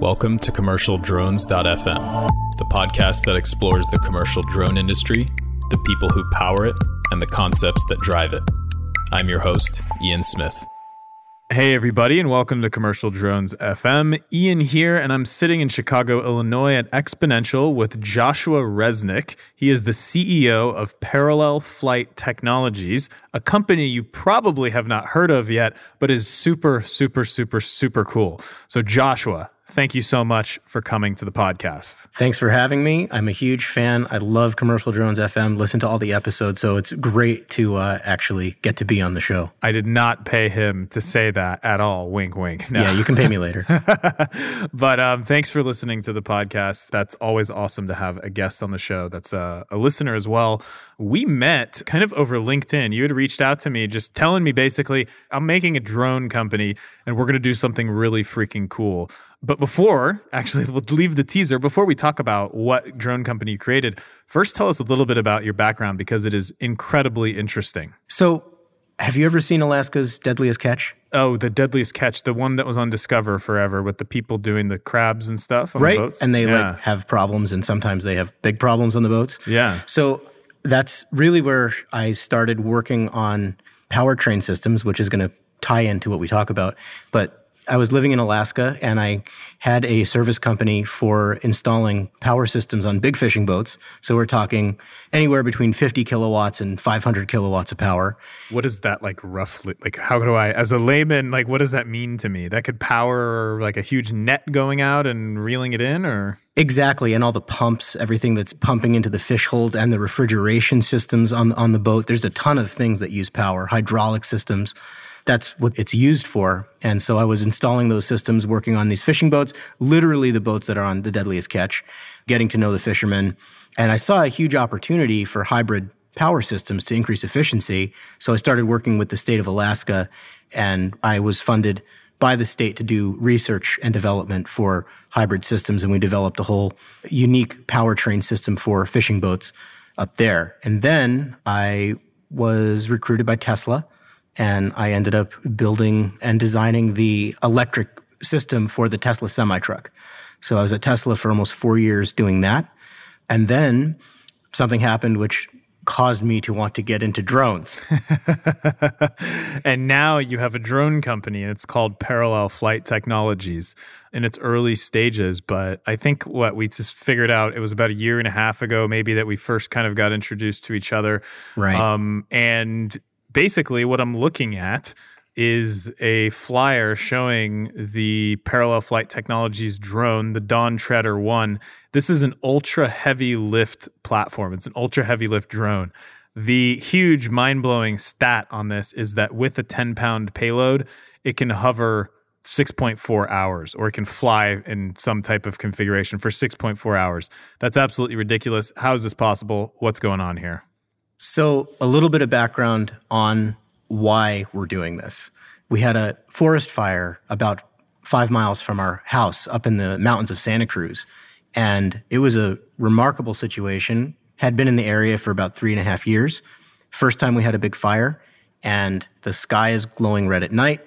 Welcome to CommercialDrones.fm, the podcast that explores the commercial drone industry, the people who power it, and the concepts that drive it. I'm your host, Ian Smith. Hey, everybody, and welcome to Commercial Drones FM. Ian here, and I'm sitting in Chicago, Illinois at XPONENTIAL with Joshua Resnick. He is the CEO of Parallel Flight Technologies, a company you probably have not heard of yet, but is super, super, super, super cool. So, Joshua, thank you so much for coming to the podcast. Thanks for having me. I'm a huge fan. I love Commercial Drones FM, listen to all the episodes. So it's great to uh, actually get to be on the show. I did not pay him to say that at all. Wink, wink. No. Yeah, you can pay me later. but um, thanks for listening to the podcast. That's always awesome to have a guest on the show that's a, a listener as well. We met kind of over LinkedIn. You had reached out to me just telling me basically, I'm making a drone company and we're going to do something really freaking cool. But before, actually, we'll leave the teaser. Before we talk about what drone company you created, first tell us a little bit about your background because it is incredibly interesting. So, have you ever seen Alaska's Deadliest Catch? Oh, the Deadliest Catch, the one that was on Discover forever with the people doing the crabs and stuff right? The and they yeah. like have problems, and sometimes they have big problems on the boats. Yeah. So that's really where I started working on powertrain systems, which is going to tie into what we talk about. But I was living in Alaska and I had a service company for installing power systems on big fishing boats. So we're talking anywhere between 50 kilowatts and 500 kilowatts of power. What is that like roughly? Like, how do I, as a layman, like, what does that mean to me? That could power like a huge net going out and reeling it in or? Exactly, and all the pumps, everything that's pumping into the fish hold, and the refrigeration systems on on the boat. There's a ton of things that use power, hydraulic systems that's what it's used for. And so I was installing those systems, working on these fishing boats, literally the boats that are on the deadliest catch, getting to know the fishermen. And I saw a huge opportunity for hybrid power systems to increase efficiency. So I started working with the state of Alaska and I was funded by the state to do research and development for hybrid systems. And we developed a whole unique powertrain system for fishing boats up there. And then I was recruited by Tesla and I ended up building and designing the electric system for the Tesla semi truck. So I was at Tesla for almost four years doing that. And then something happened which caused me to want to get into drones. and now you have a drone company and it's called Parallel Flight Technologies in its early stages. But I think what we just figured out, it was about a year and a half ago, maybe that we first kind of got introduced to each other. Right. Um, and basically what I'm looking at is a flyer showing the Parallel Flight Technologies drone, the Dawn Treader 1. This is an ultra heavy lift platform. It's an ultra heavy lift drone. The huge mind blowing stat on this is that with a 10 pound payload, it can hover 6.4 hours or it can fly in some type of configuration for 6.4 hours. That's absolutely ridiculous. How is this possible? What's going on here? So, a little bit of background on why we're doing this. We had a forest fire about five miles from our house up in the mountains of Santa Cruz. And it was a remarkable situation. Had been in the area for about three and a half years. First time we had a big fire, and the sky is glowing red at night.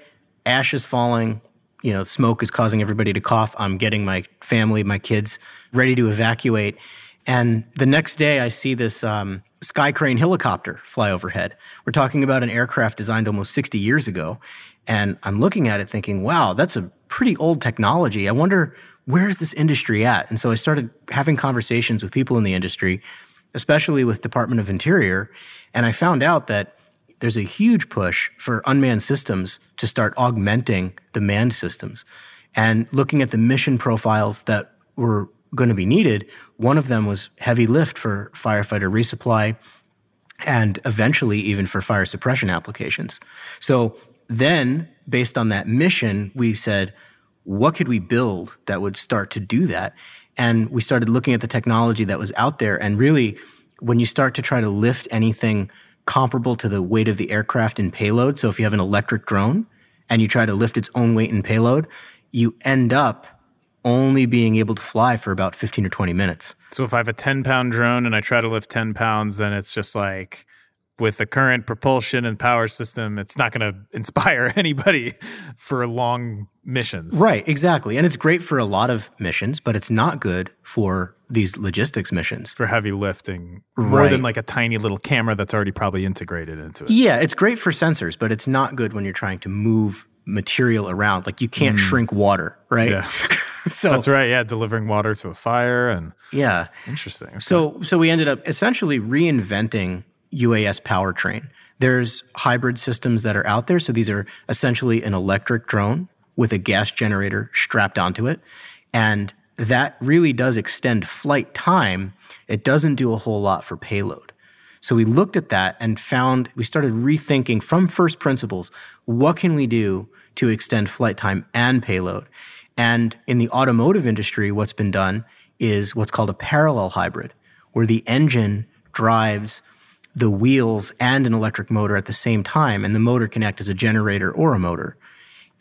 Ash is falling. You know, smoke is causing everybody to cough. I'm getting my family, my kids ready to evacuate. And the next day, I see this um, Sky Crane helicopter fly overhead. We're talking about an aircraft designed almost 60 years ago. And I'm looking at it thinking, wow, that's a pretty old technology. I wonder where's this industry at? And so I started having conversations with people in the industry, especially with Department of Interior, and I found out that there's a huge push for unmanned systems to start augmenting the manned systems. And looking at the mission profiles that were going to be needed. One of them was heavy lift for firefighter resupply and eventually even for fire suppression applications. So then, based on that mission, we said, what could we build that would start to do that? And we started looking at the technology that was out there. And really, when you start to try to lift anything comparable to the weight of the aircraft in payload, so if you have an electric drone and you try to lift its own weight in payload, you end up only being able to fly for about 15 or 20 minutes. So if I have a 10 pound drone and I try to lift 10 pounds, then it's just like with the current propulsion and power system, it's not going to inspire anybody for long missions. Right, exactly. And it's great for a lot of missions, but it's not good for these logistics missions. For heavy lifting, more Right. than like a tiny little camera that's already probably integrated into it. Yeah, it's great for sensors, but it's not good when you're trying to move material around. Like you can't mm. shrink water, right? Yeah. so That's right. Yeah, delivering water to a fire and yeah. interesting. Okay. So so we ended up essentially reinventing UAS powertrain. There's hybrid systems that are out there. So these are essentially an electric drone with a gas generator strapped onto it. And that really does extend flight time. It doesn't do a whole lot for payload. So we looked at that and found we started rethinking from first principles what can we do to extend flight time and payload. And in the automotive industry, what's been done is what's called a parallel hybrid, where the engine drives the wheels and an electric motor at the same time, and the motor can act as a generator or a motor.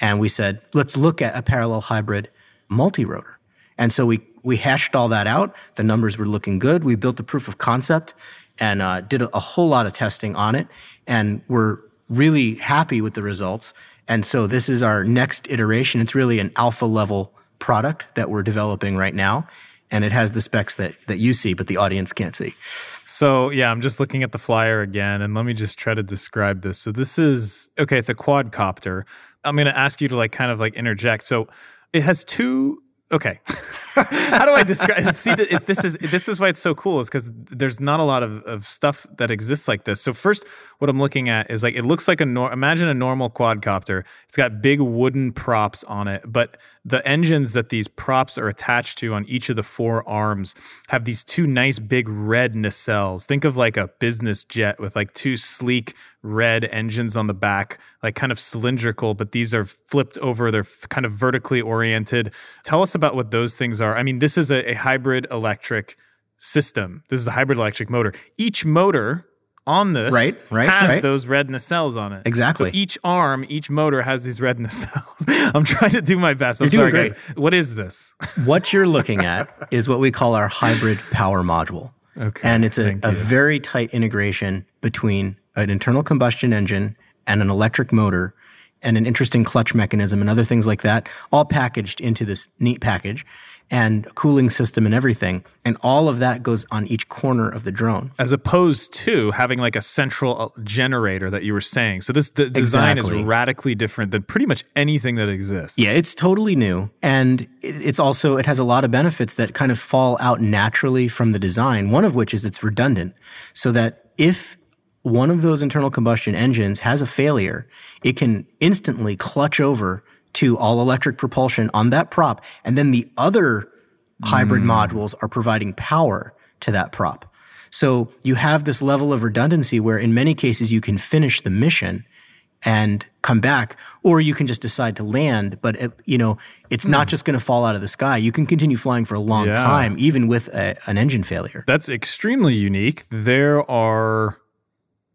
And we said, let's look at a parallel hybrid multi-rotor. And so we we hashed all that out. The numbers were looking good. We built the proof of concept and uh, did a, a whole lot of testing on it, and we're really happy with the results. And so this is our next iteration. It's really an alpha level product that we're developing right now, and it has the specs that that you see, but the audience can't see. So yeah, I'm just looking at the flyer again, and let me just try to describe this. So this is okay. It's a quadcopter. I'm going to ask you to like kind of like interject. So it has two. Okay, how do I describe? See, this is this is why it's so cool. Is because there's not a lot of, of stuff that exists like this. So first, what I'm looking at is like it looks like a nor- imagine a normal quadcopter. It's got big wooden props on it, but the engines that these props are attached to on each of the four arms have these two nice big red nacelles. Think of like a business jet with like two sleek red engines on the back, like kind of cylindrical, but these are flipped over. They're kind of vertically oriented. Tell us about what those things are. I mean, this is a, a hybrid electric system. This is a hybrid electric motor. Each motor on this Right, right, has right. those red nacelles on it. Exactly. So each arm, each motor has these red nacelles. I'm trying to do my best. I'm You're sorry, doing guys. What is this? what you're looking at is what we call our hybrid power module. Okay, And it's a, a very tight integration between an internal combustion engine and an electric motor and an interesting clutch mechanism and other things like that, all packaged into this neat package and a cooling system and everything. And all of that goes on each corner of the drone. As opposed to having like a central uh, generator that you were saying. So this the design Exactly. is radically different than pretty much anything that exists. Yeah, it's totally new. And it- it's also, it has a lot of benefits that kind of fall out naturally from the design. One of which is it's redundant. So that if one of those internal combustion engines has a failure, it can instantly clutch over to all electric propulsion on that prop. And then the other hybrid hmm. modules are providing power to that prop. So you have this level of redundancy where in many cases you can finish the mission and come back or you can just decide to land but it, you know it's not hmm. just going to fall out of the sky you can continue flying for a long Yeah. time even with a, an engine failure That's extremely unique. There are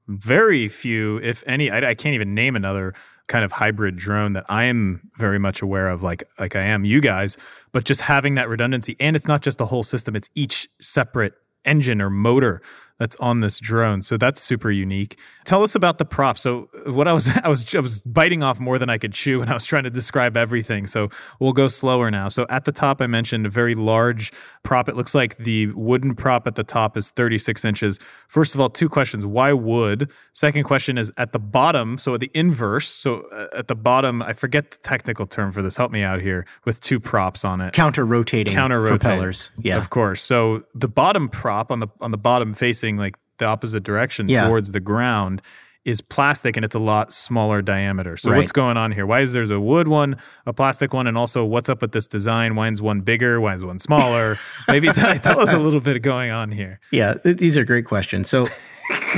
very few, if any. I, I can't even name another kind of hybrid drone that I am very much aware of, like like I am you guys. But just having that redundancy, and it's not just the whole system; it's each separate engine or motor that's on this drone. So that's super unique. Tell us about the prop. So what I was I was I was biting off more than I could chew and I was trying to describe everything. So we'll go slower now. So at the top I mentioned a very large prop. It looks like the wooden prop at the top is 36 inches. First of all, two questions. Why wood? Second question is at the bottom, so at the inverse, so uh, at the bottom, I forget the technical term for this. Help me out here with two props on it counter rotating counter propellers yeah Of course. So the bottom prop on the on the bottom facing like the opposite direction Yeah. towards the ground is plastic and it's a lot smaller diameter. So Right. what's going on here? Why is there's a wood one, a plastic one, and also what's up with this design? Why is one bigger? Why is one smaller? Maybe tell, tell us a little bit going on here. yeah th- these are great questions so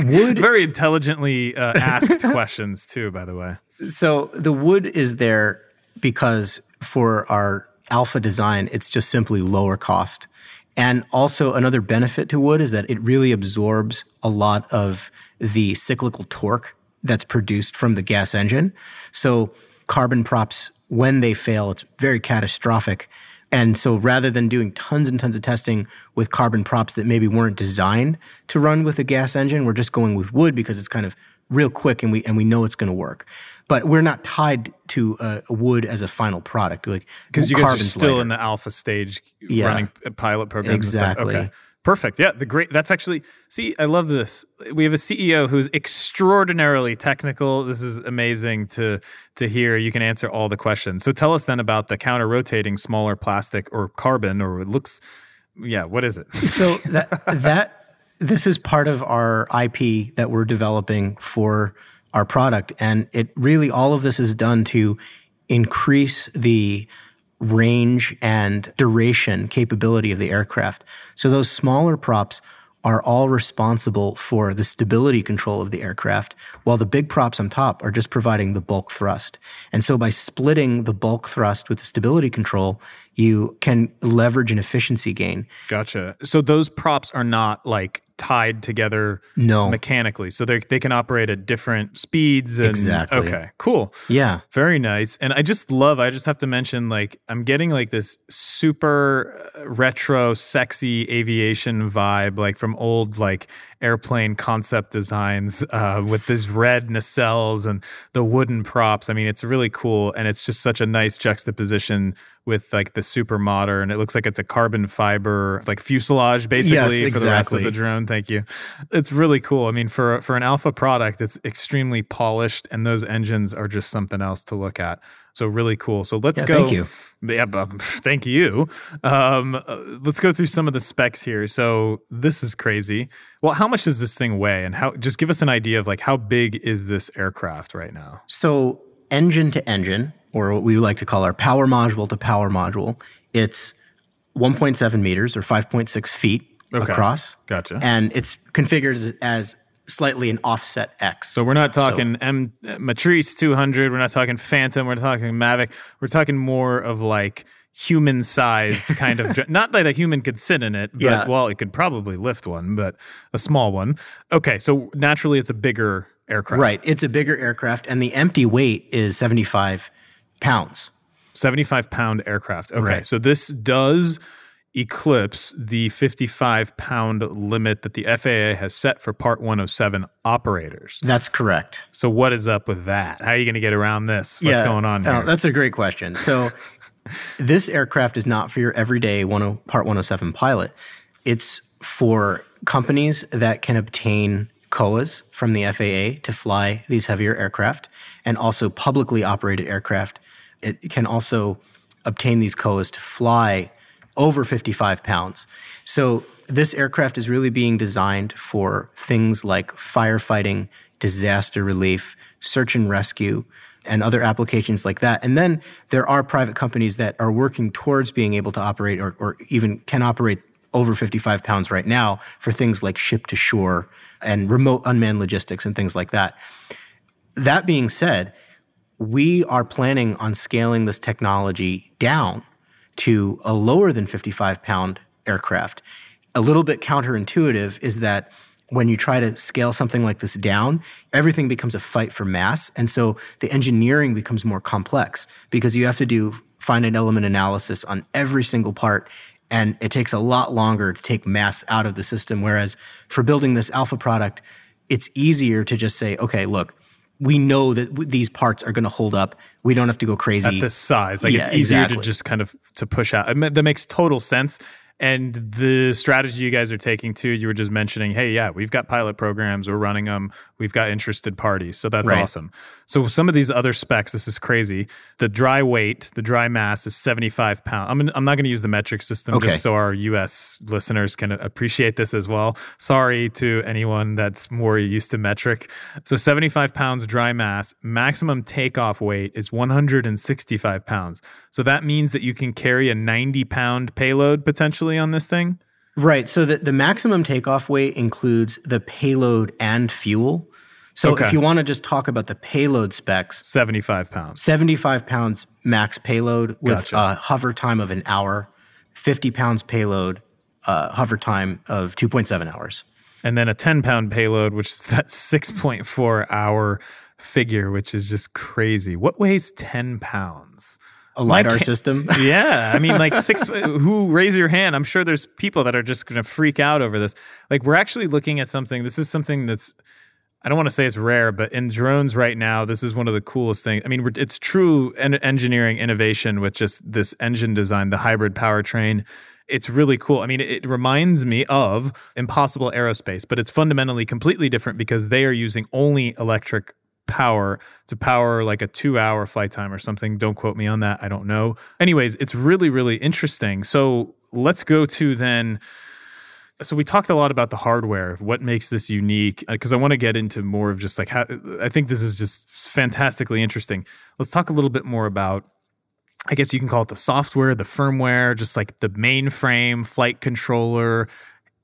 wood Very intelligently uh, asked questions too, by the way. So the wood is there because for our alpha design, it's just simply lower cost. And also another benefit to wood is that it really absorbs a lot of the cyclical torque that's produced from the gas engine. So carbon props, when they fail, it's very catastrophic. And so rather than doing tons and tons of testing with carbon props that maybe weren't designed to run with a gas engine, we're just going with wood because it's kind of real quick and we and we know it's going to work. But we're not tied to uh, wood as a final product, like because you guys are still lighter. in the alpha stage, yeah. running pilot programs. Exactly. Okay. Perfect. Yeah, the great. That's actually see. I love this. We have a CEO who's extraordinarily technical. This is amazing to to hear. You can answer all the questions. So tell us then about the counter rotating smaller plastic or carbon or it looks. Yeah, what is it? So that that this is part of our IP that we're developing for our product, and it really all of this is done to increase the range and duration capability of the aircraft. So those smaller props are all responsible for the stability control of the aircraft, while the big props on top are just providing the bulk thrust. And so by splitting the bulk thrust with the stability control, you can leverage an efficiency gain. Gotcha. So those props are not like tied together no. mechanically. So they they can operate at different speeds and exactly. okay, cool. Yeah. Very nice. And I just love I just have to mention like I'm getting like this super uh, retro sexy aviation vibe like from old like airplane concept designs uh, with these red nacelles and the wooden props. I mean, it's really cool and it's just such a nice juxtaposition with like the super modern. It looks like it's a carbon fiber like fuselage basically yes, for the rest of the drone. Thank you. It's really cool. I mean, for for an alpha product, it's extremely polished, and those engines are just something else to look at. So really cool. So let's yeah, go. Thank you. Yeah, thank you. Um, uh, let's go through some of the specs here. So this is crazy. Well, how much does this thing weigh, and how? Just give us an idea of like how big is this aircraft right now? So engine to engine, or what we like to call our power module to power module, it's 1.7 meters or 5.6 feet okay. across. Gotcha. And it's configured as slightly an offset X. So we're not talking so, M Matrice 200. We're not talking Phantom. We're talking Mavic. We're talking more of like human sized kind of not that a human could sit in it but yeah. well it could probably lift one but a small one okay so naturally it's a bigger aircraft right it's a bigger aircraft and the empty weight is 75 pounds 75 pound aircraft okay right. so this does eclipse the 55 pound limit that the FAA has set for Part 107 operators. That's correct. So, what is up with that? How are you going to get around this? What's yeah. going on oh, here? Oh, that's a great question. So, this aircraft is not for your everyday one, oh, Part 107 pilot. It's for companies that can obtain COAs from the FAA to fly these heavier aircraft and also publicly operated aircraft. It can also obtain these COAs to fly over 55 pounds. So this aircraft is really being designed for things like firefighting, disaster relief, search and rescue, and other applications like that. And then there are private companies that are working towards being able to operate or, or even can operate over 55 pounds right now for things like ship to shore and remote unmanned logistics and things like that. That being said, we are planning on scaling this technology down to a lower than 55 pound aircraft. A little bit counterintuitive is that when you try to scale something like this down, everything becomes a fight for mass. And so the engineering becomes more complex because you have to do finite element analysis on every single part. And it takes a lot longer to take mass out of the system. Whereas for building this alpha product, it's easier to just say, okay, look, we know that w- these parts are going to hold up. We don't have to go crazy at this size. Like yeah, it's easier exactly. to just kind of to push out. I mean, that makes total sense. And the strategy you guys are taking too, you were just mentioning, hey, yeah, we've got pilot programs, we're running them, we've got interested parties. So that's right. awesome. So some of these other specs, this is crazy. The dry weight, the dry mass is 75 pounds. I'm, I'm not going to use the metric system okay. just so our US listeners can appreciate this as well. Sorry to anyone that's more used to metric. So 75 pounds dry mass, maximum takeoff weight is 165 pounds. So that means that you can carry a 90 pound payload potentially on this thing? Right. So the, the maximum takeoff weight includes the payload and fuel. So Okay. if you want to just talk about the payload specs, 75 pounds. 75 pounds max payload with Gotcha. a hover time of an hour, 50 pounds payload, uh, hover time of 2.7 hours. And then a 10 pound payload, which is that 6.4 hour figure, which is just crazy. What weighs 10 pounds? A lidar system. yeah, I mean, like six. who raise your hand? I'm sure there's people that are just going to freak out over this. Like, we're actually looking at something. This is something that's. I don't want to say it's rare, but in drones right now, this is one of the coolest things. I mean, it's true en- engineering innovation with just this engine design, the hybrid powertrain. It's really cool. I mean, it, it reminds me of Impossible Aerospace, but it's fundamentally completely different because they are using only electric power to power like a two hour flight time or something. Don't quote me on that. I don't know. Anyways, it's really, really interesting. So let's go to then. So we talked a lot about the hardware, what makes this unique, because uh, I want to get into more of just like how I think this is just fantastically interesting. Let's talk a little bit more about I guess you can call it the software, the firmware, just like the mainframe, flight controller,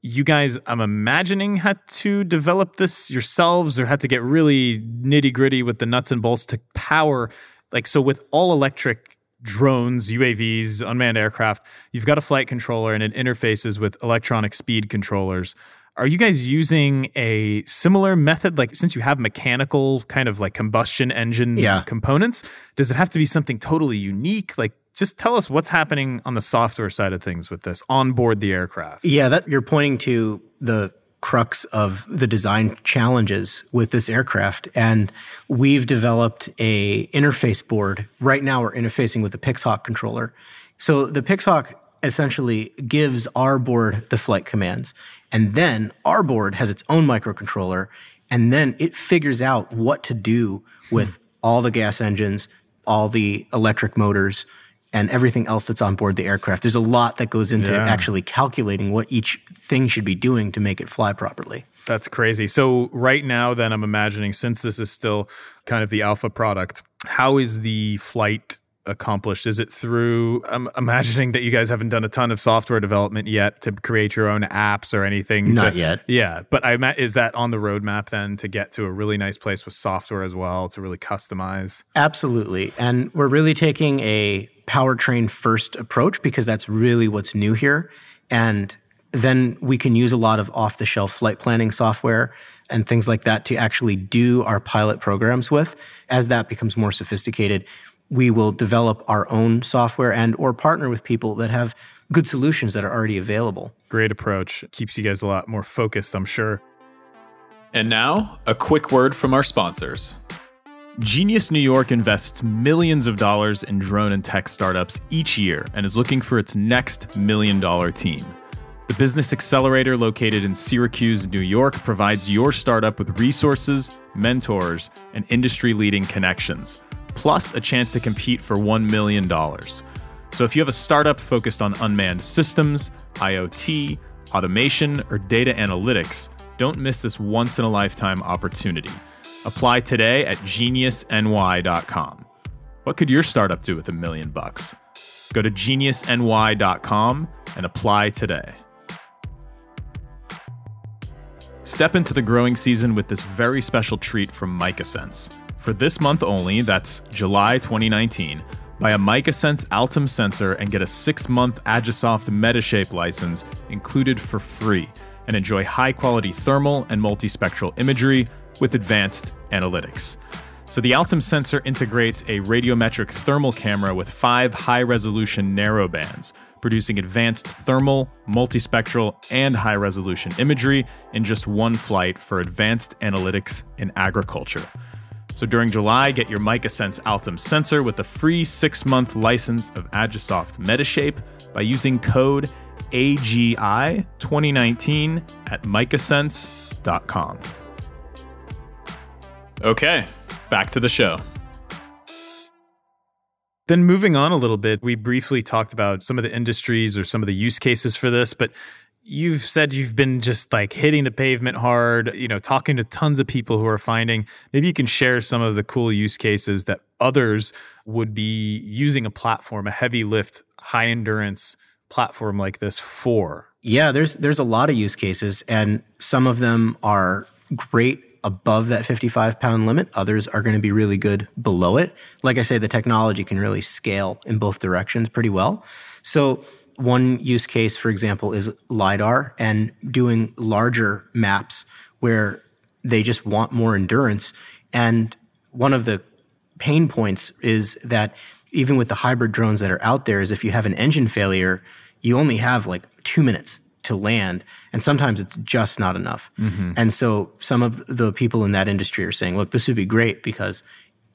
you guys, I'm imagining, had to develop this yourselves or had to get really nitty gritty with the nuts and bolts to power. Like, so with all electric drones, UAVs, unmanned aircraft, you've got a flight controller and it interfaces with electronic speed controllers. Are you guys using a similar method? Like, since you have mechanical kind of like combustion engine yeah. components, does it have to be something totally unique? Like, just tell us what's happening on the software side of things with this on board the aircraft. Yeah, that you're pointing to the crux of the design challenges with this aircraft and we've developed a interface board right now we're interfacing with the pixhawk controller so the pixhawk essentially gives our board the flight commands and then our board has its own microcontroller and then it figures out what to do with all the gas engines all the electric motors and everything else that's on board the aircraft. There's a lot that goes into yeah. actually calculating what each thing should be doing to make it fly properly. That's crazy. So, right now, then I'm imagining since this is still kind of the alpha product, how is the flight accomplished? Is it through? I'm imagining that you guys haven't done a ton of software development yet to create your own apps or anything. Not to, yet. Yeah, but I is that on the roadmap then to get to a really nice place with software as well to really customize? Absolutely, and we're really taking a powertrain first approach because that's really what's new here, and then we can use a lot of off the shelf flight planning software and things like that to actually do our pilot programs with. As that becomes more sophisticated, we will develop our own software and or partner with people that have good solutions that are already available. Great approach. Keeps you guys a lot more focused, I'm sure. And now, a quick word from our sponsors. Genius New York invests millions of dollars in drone and tech startups each year and is looking for its next million dollar team. The Business Accelerator, located in Syracuse, New York, provides your startup with resources, mentors, and industry leading connections plus a chance to compete for $1 million. So if you have a startup focused on unmanned systems, IoT, automation, or data analytics, don't miss this once in a lifetime opportunity. Apply today at geniusny.com. What could your startup do with a million bucks? Go to geniusny.com and apply today. Step into the growing season with this very special treat from MicaSense. For this month only, that's July 2019, buy a MicaSense Altum sensor and get a six month Agisoft Metashape license included for free and enjoy high quality thermal and multispectral imagery with advanced analytics. So, the Altum sensor integrates a radiometric thermal camera with five high resolution narrow bands, producing advanced thermal, multispectral, and high resolution imagery in just one flight for advanced analytics in agriculture. So during July, get your MicaSense Altum sensor with a free six month license of Agisoft Metashape by using code AGI2019 at micasense.com. Okay, back to the show. Then moving on a little bit, we briefly talked about some of the industries or some of the use cases for this, but You've said you've been just like hitting the pavement hard, you know, talking to tons of people who are finding. Maybe you can share some of the cool use cases that others would be using a platform, a heavy lift, high endurance platform like this for. Yeah, there's there's a lot of use cases and some of them are great above that 55 pound limit. Others are going to be really good below it. Like I say, the technology can really scale in both directions pretty well. So one use case, for example, is LiDAR and doing larger maps where they just want more endurance. And one of the pain points is that even with the hybrid drones that are out there, is if you have an engine failure, you only have like two minutes to land, and sometimes it's just not enough. Mm-hmm. And so some of the people in that industry are saying, look, this would be great because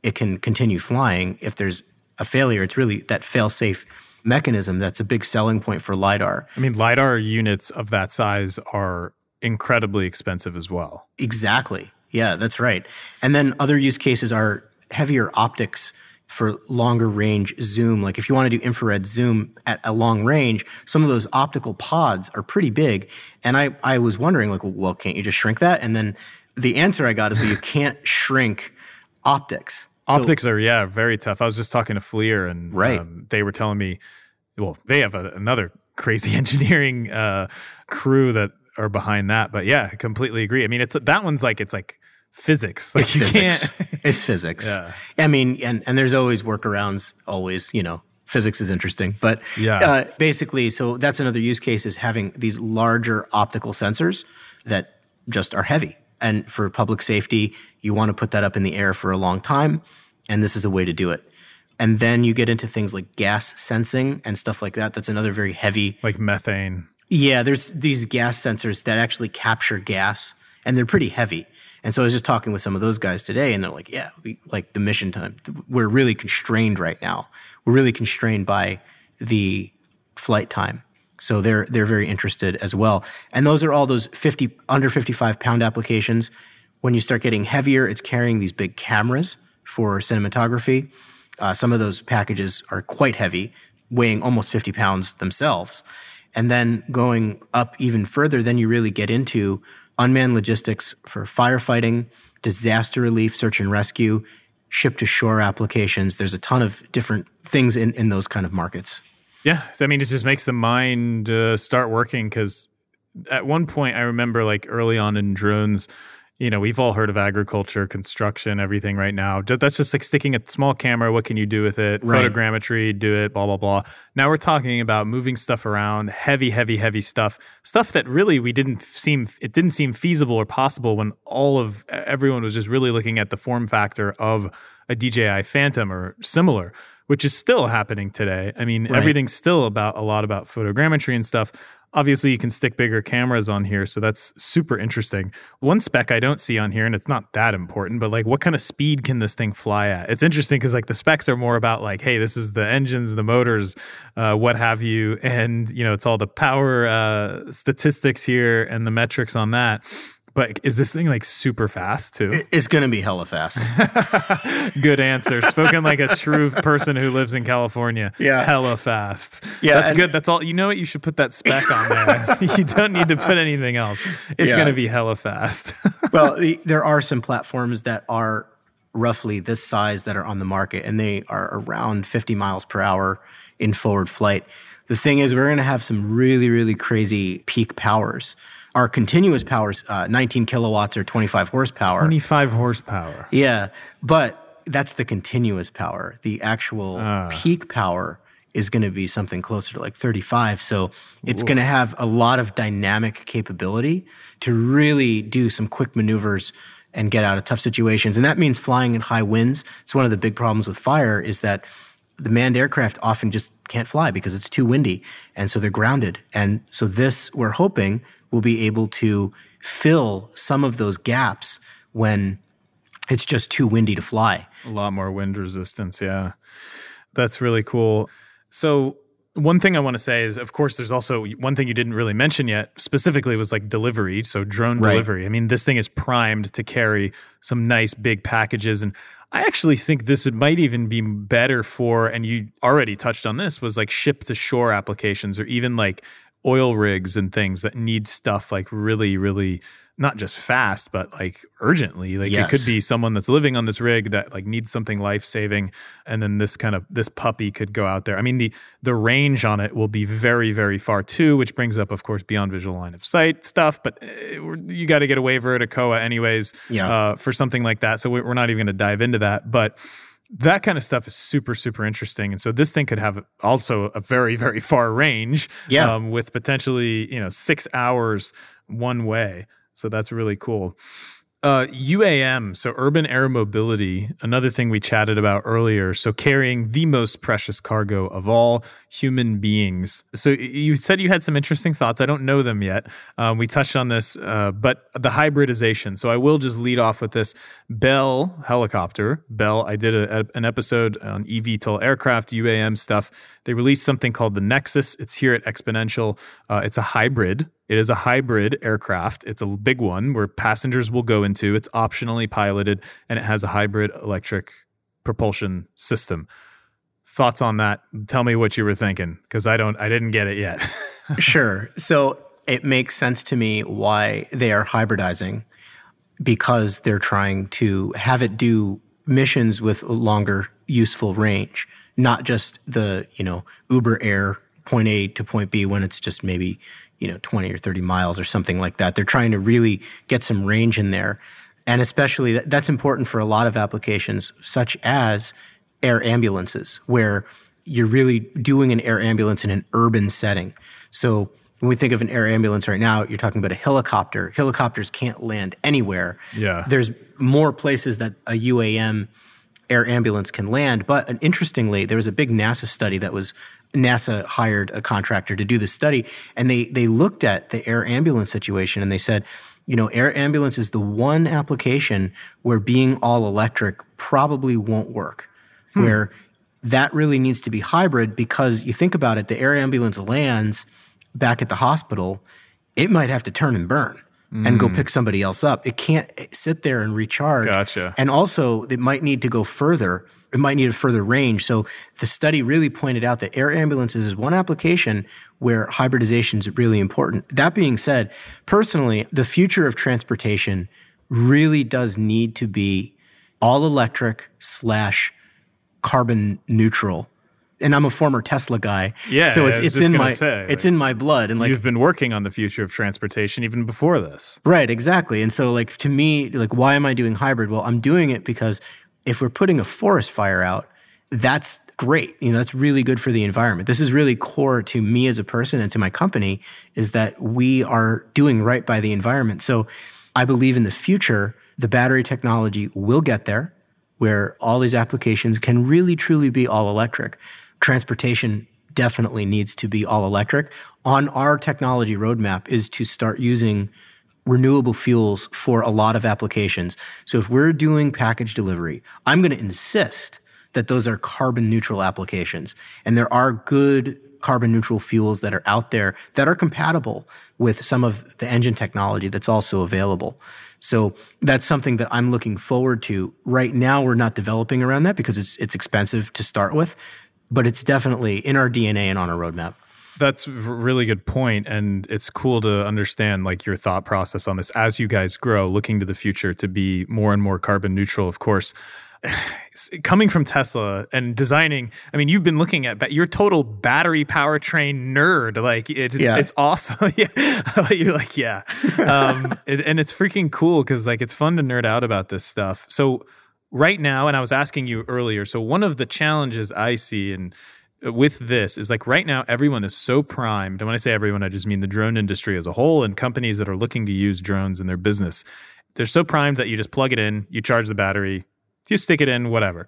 it can continue flying. If there's a failure, it's really that fail safe mechanism that's a big selling point for LiDAR. I mean, LiDAR units of that size are incredibly expensive as well. Exactly. Yeah, that's right. And then other use cases are heavier optics for longer range zoom. Like if you want to do infrared zoom at a long range, some of those optical pods are pretty big. And I, I was wondering, like, well, can't you just shrink that? And then the answer I got is that you can't shrink optics. Optics so, are yeah very tough. I was just talking to FLIR and right. Um, they were telling me, well, they have a, another crazy engineering uh, crew that are behind that. But yeah, I completely agree. I mean, it's that one's like it's like physics. Like it's you physics. can't. it's physics. Yeah. I mean, and and there's always workarounds. Always, you know, physics is interesting. But yeah, uh, basically, so that's another use case is having these larger optical sensors that just are heavy. And for public safety, you want to put that up in the air for a long time. And this is a way to do it. And then you get into things like gas sensing and stuff like that. That's another very heavy. Like methane. Yeah, there's these gas sensors that actually capture gas and they're pretty heavy. And so I was just talking with some of those guys today and they're like, yeah, we, like the mission time, we're really constrained right now. We're really constrained by the flight time. So they're they're very interested as well. And those are all those 50 under 55 pound applications. When you start getting heavier, it's carrying these big cameras for cinematography. Uh, some of those packages are quite heavy, weighing almost 50 pounds themselves. And then going up even further, then you really get into unmanned logistics for firefighting, disaster relief, search and rescue, ship to shore applications. There's a ton of different things in, in those kind of markets. Yeah, I mean, it just makes the mind uh, start working because at one point I remember like early on in drones, you know, we've all heard of agriculture, construction, everything right now. That's just like sticking a small camera. What can you do with it? Right. Photogrammetry, do it, blah, blah, blah. Now we're talking about moving stuff around, heavy, heavy, heavy stuff, stuff that really we didn't seem, it didn't seem feasible or possible when all of everyone was just really looking at the form factor of a DJI Phantom or similar which is still happening today. I mean, right. everything's still about a lot about photogrammetry and stuff. Obviously, you can stick bigger cameras on here, so that's super interesting. One spec I don't see on here, and it's not that important, but like, what kind of speed can this thing fly at? It's interesting because like the specs are more about like, hey, this is the engines, the motors, uh, what have you, and you know, it's all the power uh, statistics here and the metrics on that. But is this thing like super fast too? It's going to be hella fast. Good answer. Spoken like a true person who lives in California. Yeah. Hella fast. Yeah. That's good. That's all. You know what? You should put that spec on there. you don't need to put anything else. It's yeah. going to be hella fast. well, the, there are some platforms that are roughly this size that are on the market, and they are around 50 miles per hour in forward flight. The thing is, we're going to have some really, really crazy peak powers. Our continuous power is uh, 19 kilowatts or 25 horsepower. 25 horsepower. Yeah, but that's the continuous power. The actual uh. peak power is going to be something closer to like 35. So it's going to have a lot of dynamic capability to really do some quick maneuvers and get out of tough situations. And that means flying in high winds. It's one of the big problems with fire is that the manned aircraft often just can't fly because it's too windy. And so they're grounded. And so this, we're hoping, will be able to fill some of those gaps when it's just too windy to fly. A lot more wind resistance, yeah. That's really cool. So one thing I want to say is, of course, there's also one thing you didn't really mention yet. Specifically, was like delivery, so drone right. delivery. I mean, this thing is primed to carry some nice big packages, and I actually think this might even be better for. And you already touched on this was like ship to shore applications, or even like oil rigs and things that need stuff like really, really not just fast, but like urgently. Like yes. it could be someone that's living on this rig that like needs something life saving, and then this kind of this puppy could go out there. I mean the the range on it will be very very far too, which brings up of course beyond visual line of sight stuff. But uh, you got to get a waiver at a COA anyways yeah. uh, for something like that. So we're not even going to dive into that, but that kind of stuff is super super interesting and so this thing could have also a very very far range yeah. um, with potentially you know six hours one way so that's really cool Uh, UAM, so urban air mobility, another thing we chatted about earlier. So, carrying the most precious cargo of all human beings. So, you said you had some interesting thoughts. I don't know them yet. Um, we touched on this, uh, but the hybridization. So, I will just lead off with this Bell helicopter. Bell, I did a, a, an episode on eVTOL aircraft, UAM stuff. They released something called the Nexus. It's here at XPONENTIAL. Uh, it's a hybrid it is a hybrid aircraft. It's a big one where passengers will go into. It's optionally piloted and it has a hybrid electric propulsion system. Thoughts on that? Tell me what you were thinking because I don't I didn't get it yet. sure. So it makes sense to me why they are hybridizing because they're trying to have it do missions with a longer useful range, not just the, you know, Uber Air point A to point B when it's just maybe you know 20 or 30 miles or something like that. They're trying to really get some range in there, and especially that, that's important for a lot of applications such as air ambulances, where you're really doing an air ambulance in an urban setting. So when we think of an air ambulance right now, you're talking about a helicopter. Helicopters can't land anywhere. Yeah. There's more places that a UAM air ambulance can land. But interestingly, there was a big NASA study that was NASA hired a contractor to do the study, and they they looked at the air ambulance situation and they said, you know, air ambulance is the one application where being all electric probably won't work. Hmm. Where that really needs to be hybrid because you think about it, the air ambulance lands back at the hospital, it might have to turn and burn and go hmm. pick somebody else up. It can't sit there and recharge. Gotcha. And also, it might need to go further it might need a further range. So the study really pointed out that air ambulances is one application where hybridization is really important. That being said, personally, the future of transportation really does need to be all electric slash carbon neutral. And I'm a former Tesla guy, yeah. So it's it's in my say, it's like, in my blood, and like you've been working on the future of transportation even before this, right? Exactly. And so, like to me, like why am I doing hybrid? Well, I'm doing it because if we're putting a forest fire out, that's great. You know, that's really good for the environment. This is really core to me as a person and to my company is that we are doing right by the environment. So I believe in the future, the battery technology will get there where all these applications can really truly be all electric. Transportation definitely needs to be all electric. On our technology roadmap is to start using renewable fuels for a lot of applications. So if we're doing package delivery, I'm going to insist that those are carbon neutral applications. And there are good carbon neutral fuels that are out there that are compatible with some of the engine technology that's also available. So that's something that I'm looking forward to. Right now, we're not developing around that because it's, it's expensive to start with, but it's definitely in our DNA and on our roadmap. That's a really good point, and it's cool to understand like your thought process on this as you guys grow, looking to the future to be more and more carbon neutral. Of course, coming from Tesla and designing, I mean, you've been looking at your total battery powertrain nerd. Like it's yeah. it's awesome. yeah, you're like yeah, um, it, and it's freaking cool because like it's fun to nerd out about this stuff. So right now, and I was asking you earlier. So one of the challenges I see and uh, with this is like right now everyone is so primed and when i say everyone i just mean the drone industry as a whole and companies that are looking to use drones in their business they're so primed that you just plug it in you charge the battery you stick it in whatever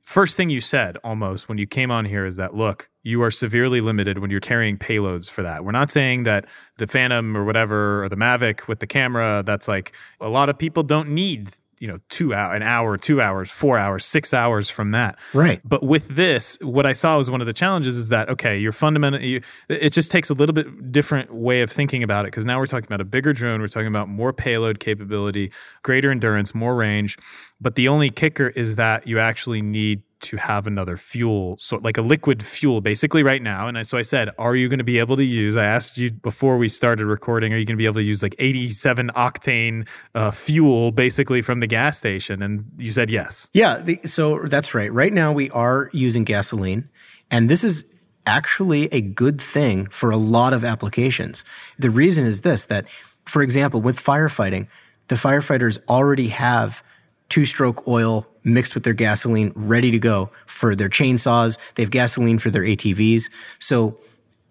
first thing you said almost when you came on here is that look you are severely limited when you're carrying payloads for that we're not saying that the phantom or whatever or the mavic with the camera that's like a lot of people don't need you know two hour an hour two hours four hours six hours from that. Right. But with this what i saw was one of the challenges is that okay you're fundamentally it just takes a little bit different way of thinking about it because now we're talking about a bigger drone we're talking about more payload capability greater endurance more range. But the only kicker is that you actually need to have another fuel, so like a liquid fuel, basically right now. And I, so I said, "Are you going to be able to use?" I asked you before we started recording, "Are you going to be able to use like 87 octane uh, fuel, basically from the gas station?" And you said yes. Yeah, the, so that's right. Right now we are using gasoline, and this is actually a good thing for a lot of applications. The reason is this: that, for example, with firefighting, the firefighters already have two stroke oil mixed with their gasoline ready to go for their chainsaws. They have gasoline for their ATVs. So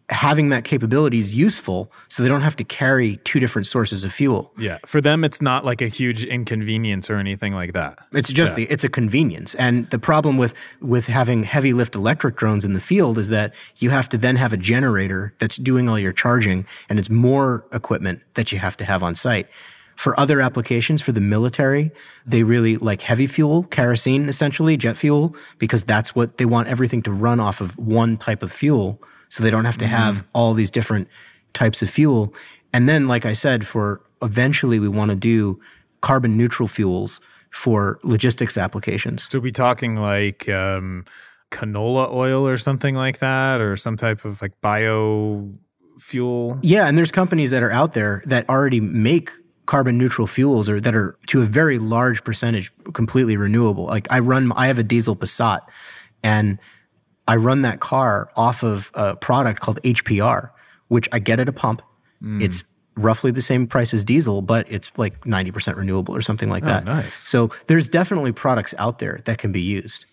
having that capability is useful so they don't have to carry two different sources of fuel. Yeah. For them it's not like a huge inconvenience or anything like that. It's just Yeah. the it's a convenience. And the problem with with having heavy lift electric drones in the field is that you have to then have a generator that's doing all your charging and it's more equipment that you have to have on site. For other applications for the military, they really like heavy fuel, kerosene essentially, jet fuel because that's what they want everything to run off of one type of fuel so they don't have to have all these different types of fuel. And then like I said for eventually we want to do carbon neutral fuels for logistics applications. So we talking like um, canola oil or something like that, or some type of like bio fuel? Yeah, and there's companies that are out there that already make carbon neutral fuels or that are to a very large percentage completely renewable. Like I run I have a diesel Passat and I run that car off of a product called HPR, which I get at a pump. Mm. It's roughly the same price as diesel, but it's like 90% renewable or something like oh, that. nice. So there's definitely products out there that can be used.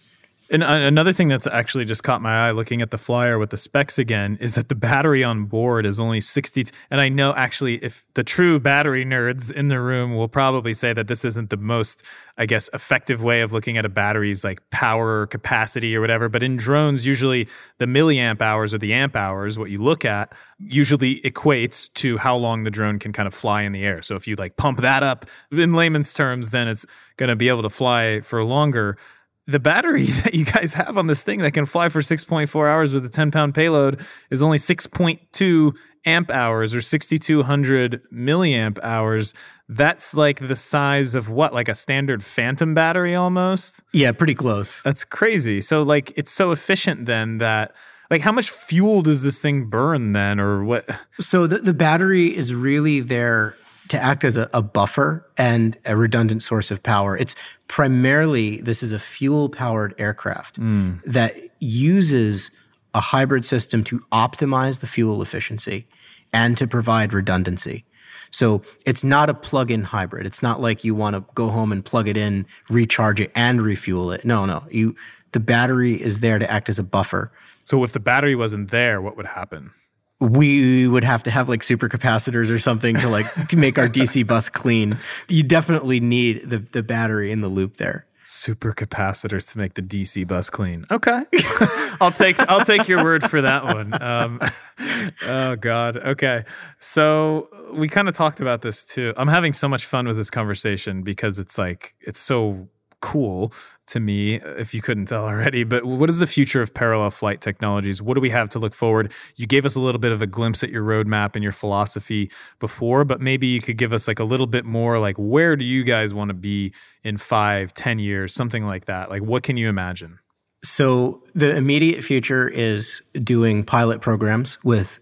And uh, another thing that's actually just caught my eye looking at the flyer with the specs again is that the battery on board is only 60. And I know actually, if the true battery nerds in the room will probably say that this isn't the most, I guess, effective way of looking at a battery's like power capacity or whatever. But in drones, usually the milliamp hours or the amp hours, what you look at, usually equates to how long the drone can kind of fly in the air. So if you like pump that up in layman's terms, then it's going to be able to fly for longer the battery that you guys have on this thing that can fly for 6.4 hours with a 10 pound payload is only 6.2 amp hours or 6200 milliamp hours. That's like the size of what, like a standard phantom battery almost? Yeah, pretty close. That's crazy. So, like, it's so efficient then that, like, how much fuel does this thing burn then, or what? So the, the battery is really there to act as a, a buffer and a redundant source of power. It's primarily this is a fuel powered aircraft hmm. that uses a hybrid system to optimize the fuel efficiency and to provide redundancy. So it's not a plug-in hybrid. It's not like you want to go home and plug it in, recharge it, and refuel it. No, no. You the battery is there to act as a buffer So, if the battery wasn't there, what would happen? We would have to have like supercapacitors or something to like to make our DC bus clean. You definitely need the the battery in the loop there. Super capacitors to make the DC bus clean. Okay, I'll take I'll take your word for that one. Um, oh God. Okay, so we kind of talked about this too. I'm having so much fun with this conversation because it's like it's so cool to me, uh, if you couldn't tell already. But what is the future of parallel flight technologies? What do we have to look forward? You gave us a little bit of a glimpse at your roadmap and your philosophy before, but maybe you could give us like a little bit more like where do you guys want to be in five, ten years, something like that? Like what can you imagine? So the immediate future is doing pilot programs with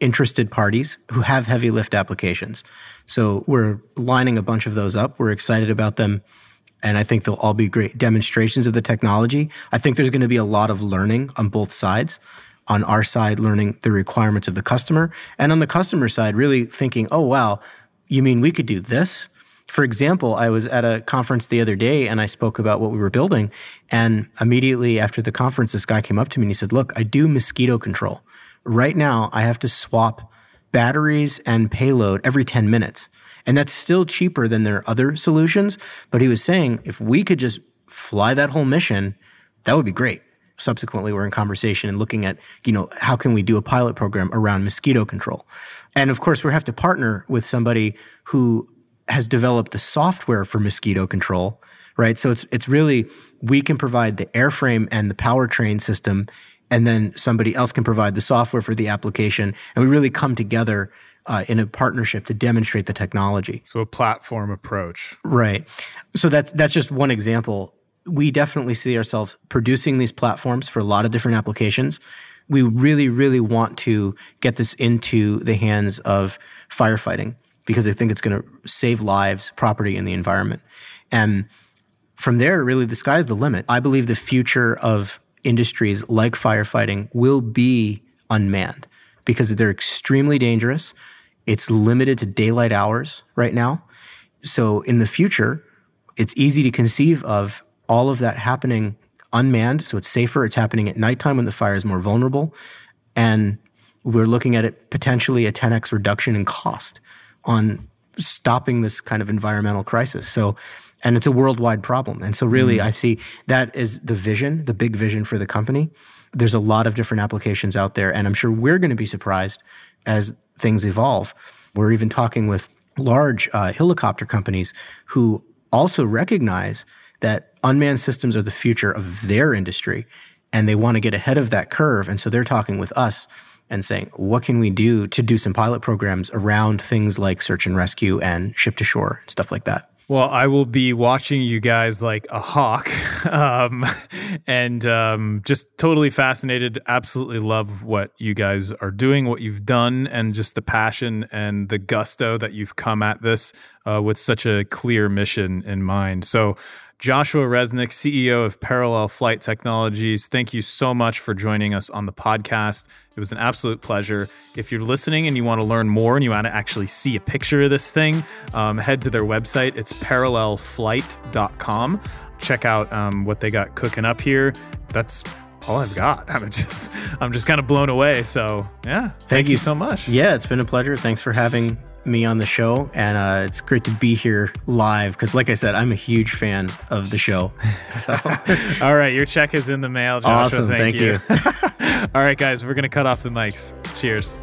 interested parties who have heavy lift applications. So we're lining a bunch of those up. We're excited about them. And I think they'll all be great demonstrations of the technology. I think there's going to be a lot of learning on both sides. On our side, learning the requirements of the customer, and on the customer side, really thinking, oh, wow, you mean we could do this? For example, I was at a conference the other day and I spoke about what we were building. And immediately after the conference, this guy came up to me and he said, Look, I do mosquito control. Right now, I have to swap batteries and payload every 10 minutes. And that's still cheaper than their other solutions. But he was saying, if we could just fly that whole mission, that would be great. Subsequently, we're in conversation and looking at, you know, how can we do a pilot program around mosquito control? And of course, we have to partner with somebody who has developed the software for mosquito control, right? So it's it's really we can provide the airframe and the powertrain system, and then somebody else can provide the software for the application, and we really come together uh, in a partnership to demonstrate the technology. So a platform approach. Right. So that's that's just one example. We definitely see ourselves producing these platforms for a lot of different applications. We really, really want to get this into the hands of firefighting because I think it's going to save lives, property, and the environment. And from there, really, the sky's the limit. I believe the future of industries like firefighting will be unmanned because they're extremely dangerous. It's limited to daylight hours right now. So in the future, it's easy to conceive of all of that happening unmanned. So it's safer. It's happening at nighttime when the fire is more vulnerable. And we're looking at it potentially a 10x reduction in cost on stopping this kind of environmental crisis. So, and it's a worldwide problem. And so, really, mm-hmm. I see that is the vision, the big vision for the company. There's a lot of different applications out there, and I'm sure we're going to be surprised as things evolve. We're even talking with large uh, helicopter companies who also recognize that unmanned systems are the future of their industry and they want to get ahead of that curve. And so they're talking with us and saying, what can we do to do some pilot programs around things like search and rescue and ship to shore and stuff like that? Well, I will be watching you guys like a hawk um, and um, just totally fascinated. Absolutely love what you guys are doing, what you've done, and just the passion and the gusto that you've come at this uh, with such a clear mission in mind. So, Joshua Resnick, CEO of Parallel Flight Technologies, thank you so much for joining us on the podcast. It was an absolute pleasure. If you're listening and you want to learn more and you want to actually see a picture of this thing, um, head to their website. It's parallelflight.com. Check out um, what they got cooking up here. That's all I've got. I'm just, I'm just kind of blown away. So yeah, thank, thank you so much. Yeah, it's been a pleasure. Thanks for having me on the show, and uh, it's great to be here live because, like I said, I'm a huge fan of the show. So, all right, your check is in the mail. Joshua. Awesome, thank, thank you. you. all right, guys, we're gonna cut off the mics. Cheers.